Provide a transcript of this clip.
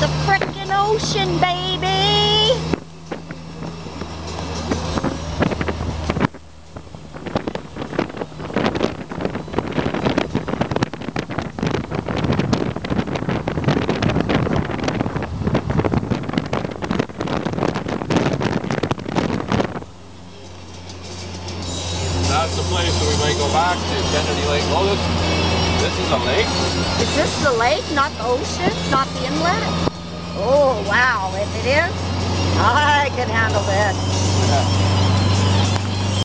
the frickin' ocean, baby! That's the place that we might go back to, Kennedy Lake Oh, this. This is a lake. Is this the lake, not the ocean, not the inlet? Oh, wow. If it is, I can handle this. Yeah.